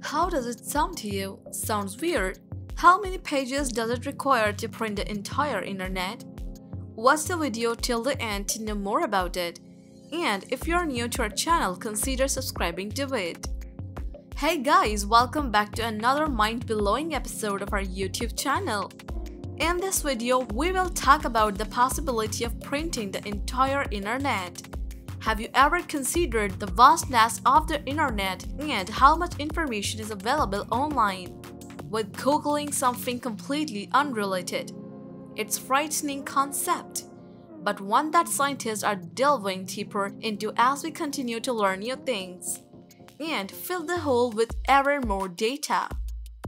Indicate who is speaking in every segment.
Speaker 1: How does it sound to you? Sounds weird. How many pages does it require to print the entire internet? Watch the video till the end to know more about it. And if you're new to our channel, consider subscribing to it. Hey guys, welcome back to another mind-blowing episode of our YouTube channel. In this video, we will talk about the possibility of printing the entire internet. Have you ever considered the vastness of the internet and how much information is available online? With googling something completely unrelated. It's a frightening concept, but one that scientists are delving deeper into as we continue to learn new things and fill the hole with ever more data.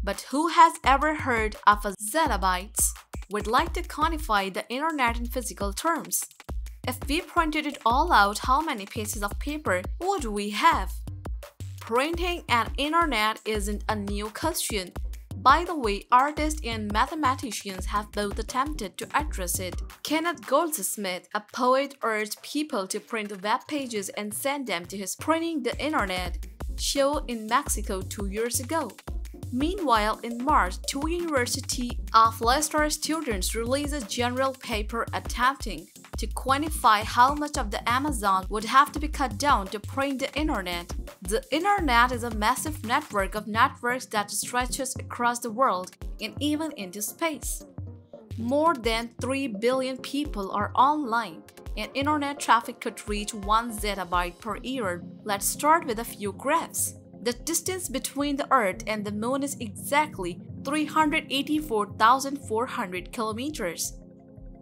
Speaker 1: But who has ever heard of a zettabytes? We'd like to quantify the internet in physical terms. If we printed it all out, how many pieces of paper would we have? Printing an internet isn't a new question. By the way, artists and mathematicians have both attempted to address it. Kenneth Goldsmith, a poet, urged people to print web pages and send them to his Printing the Internet show in Mexico two years ago. Meanwhile, in March, two University of Leicester students released a general paper attempting to quantify how much of the Amazon would have to be cut down to print the internet. The internet is a massive network of networks that stretches across the world and even into space. More than 3 billion people are online, and internet traffic could reach 1 zettabyte per year. Let's start with a few graphs. The distance between the Earth and the Moon is exactly 384,400 kilometers,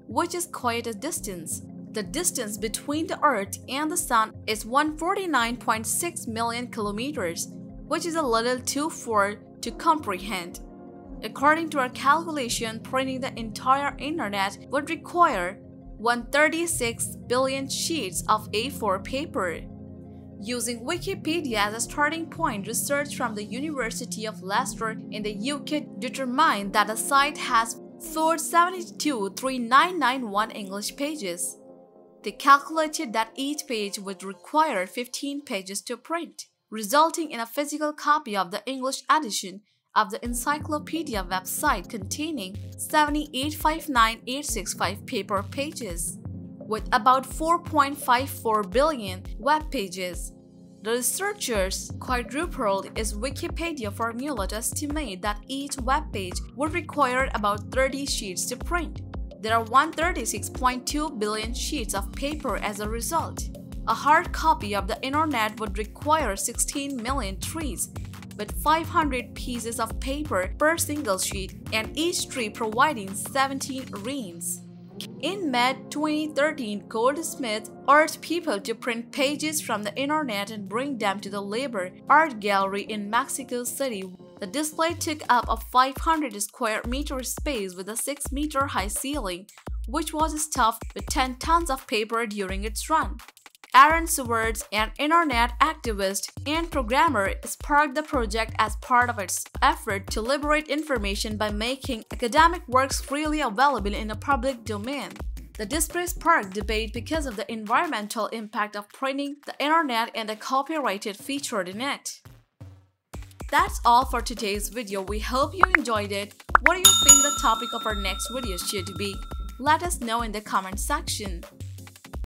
Speaker 1: which is quite a distance. The distance between the Earth and the Sun is 149.6 million kilometers, which is a little too far to comprehend. According to our calculation, printing the entire internet would require 136 billion sheets of A4 paper. Using Wikipedia as a starting point, research from the University of Leicester in the UK determined that the site has 472,3991 English pages. They calculated that each page would require 15 pages to print, resulting in a physical copy of the English edition of the encyclopedia website containing 78,59865 paper pages with about 4.54 billion web pages. The researchers quadrupled its Wikipedia formula to estimate that each web page would require about 30 sheets to print. There are 136.2 billion sheets of paper as a result. A hard copy of the internet would require 16 million trees, with 500 pieces of paper per single sheet and each tree providing 17 reams. In May 2013, Goldsmith urged people to print pages from the internet and bring them to the Labor Art Gallery in Mexico City. The display took up a 500 square meter space with a 6 meter high ceiling, which was stuffed with 10 tons of paper during its run. Aaron Swartz, an internet activist and programmer, sparked the project as part of its effort to liberate information by making academic works freely available in the public domain. The display sparked debate because of the environmental impact of printing the internet and the copyrighted featured in it. That's all for today's video. We hope you enjoyed it. What do you think the topic of our next video should be? Let us know in the comment section.